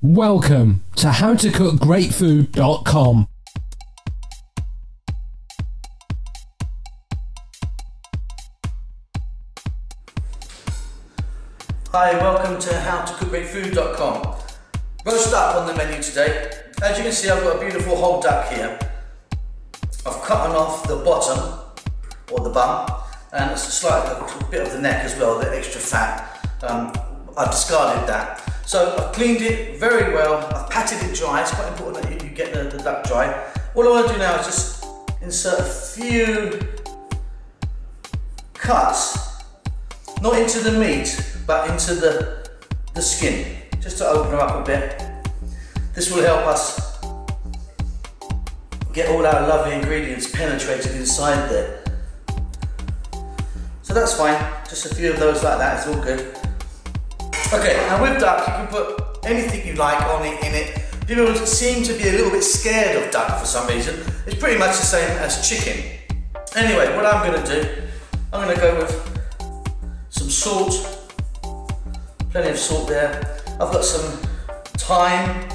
Welcome to howtocookgreatfood.com. Hi, welcome to howtocookgreatfood.com. Roast duck on the menu today. As you can see, I've got a beautiful whole duck here. I've cut off the bottom, or the bum, and it's a slight bit of the neck as well, the extra fat. Um, I've discarded that. So I've cleaned it very well, I've patted it dry, it's quite important that you, get the, the duck dry. All I want to do now is just insert a few cuts, not into the meat, but into the, the skin, just to open her up a bit. This will help us get all our lovely ingredients penetrated inside there. So that's fine, just a few of those like that, it's all good. Okay, now with duck, you can put anything you like on it in it. People seem to be a little bit scared of duck for some reason. It's pretty much the same as chicken. Anyway, what I'm gonna do, I'm gonna go with some salt, plenty of salt there. I've got some thyme,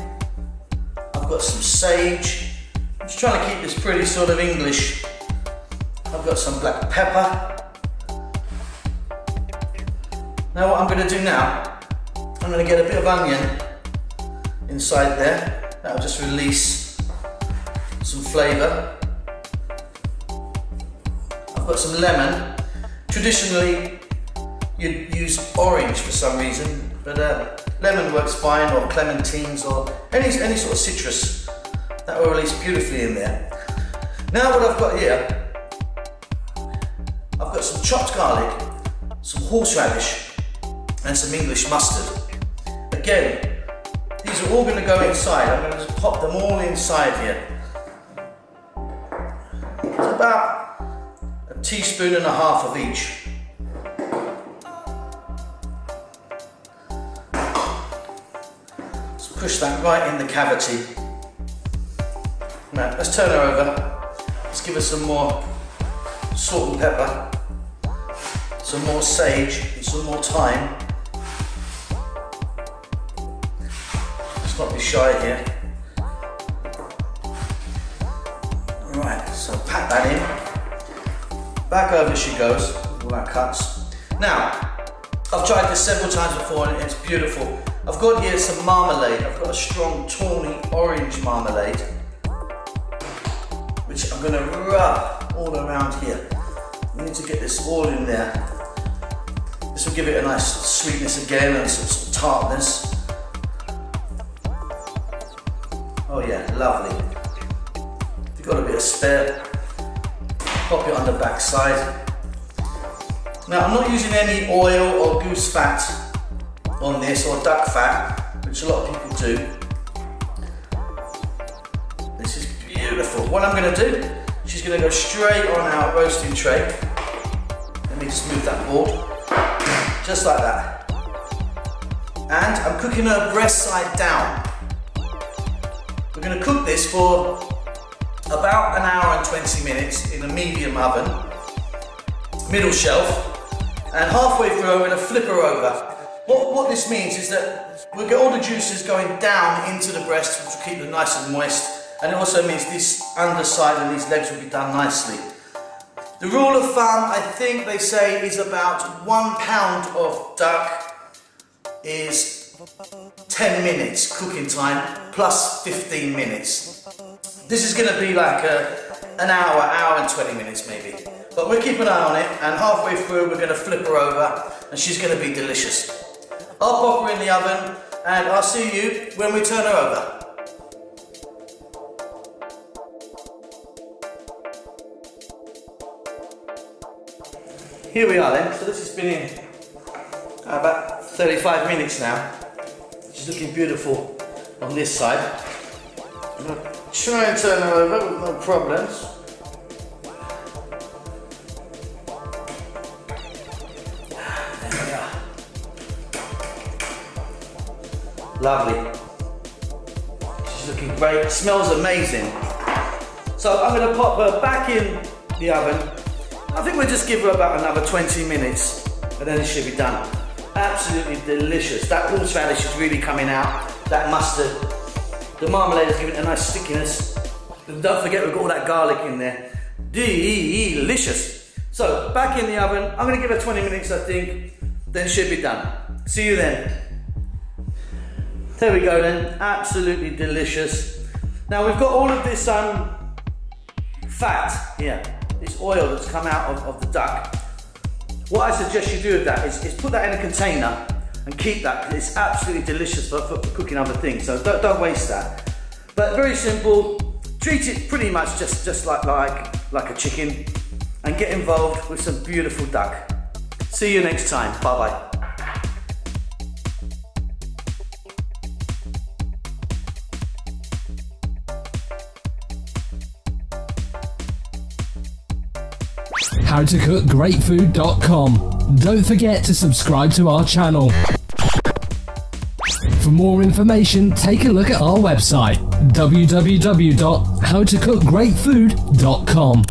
I've got some sage. I'm just trying to keep this pretty sort of English. I've got some black pepper. Now what I'm gonna do now, I'm going to get a bit of onion inside there. That'll just release some flavour. I've got some lemon. Traditionally, you'd use orange for some reason, but uh, lemon works fine, or clementines, or any, any sort of citrus. That will release beautifully in there. Now what I've got here, I've got some chopped garlic, some horseradish, and some English mustard. Again, these are all going to go inside. I'm going to pop them all inside here. It's about a teaspoon and a half of each. Let's push that right in the cavity. Now, let's turn her over. Let's give her some more salt and pepper, some more sage, and some more thyme. Not be shy here. Right, so pat that in. Back over she goes, all that cuts. Now, I've tried this several times before and it's beautiful. I've got here some marmalade. I've got a strong tawny orange marmalade, which I'm gonna rub all around here. We need to get this all in there. This will give it a nice sweetness again and some, some tartness. Oh yeah, lovely. If you've got a bit of spare, pop it on the back side. Now I'm not using any oil or goose fat on this or duck fat, which a lot of people do. This is beautiful. What I'm gonna do, she's gonna go straight on our roasting tray. Let me just move that board, just like that. And I'm cooking her breast side down. We're going to cook this for about an hour and 20 minutes in a medium oven, middle shelf, and halfway through I'm going to flip her over. What, what this means is that we'll get all the juices going down into the breast, which will keep them nice and moist, and it also means this underside and these legs will be done nicely. The rule of thumb, I think they say, is about one pound of duck is 10 minutes cooking time plus 15 minutes. This is going to be like a, an hour, hour and 20 minutes maybe. But we'll keep an eye on it and halfway through we're going to flip her over and she's going to be delicious. I'll pop her in the oven and I'll see you when we turn her over. Here we are then, so this has been in about 35 minutes now. She's looking beautiful on this side. I'm going to try and turn her over with no problems. There we are. Lovely. She's looking great. Smells amazing. So I'm going to pop her back in the oven. I think we'll just give her about another 20 minutes and then it should be done absolutely delicious. That horseradish is really coming out. that mustard. The marmalade is giving it a nice stickiness. And don't forget we've got all that garlic in there. Delicious. So back in the oven, I'm gonna give it 20 minutes I think, then should be done. See you then. There we go then, absolutely delicious. Now we've got all of this um, fat here, this oil that's come out of, of the duck. What I suggest you do with that is, is put that in a container and keep that. It's absolutely delicious for, for, cooking other things, so don't, don't waste that. But very simple, treat it pretty much just, just like, like, like a chicken and get involved with some beautiful duck. See you next time, bye bye. howtocookgreatfood.com. Don't forget to subscribe to our channel. For more information, take a look at our website www.howtocookgreatfood.com.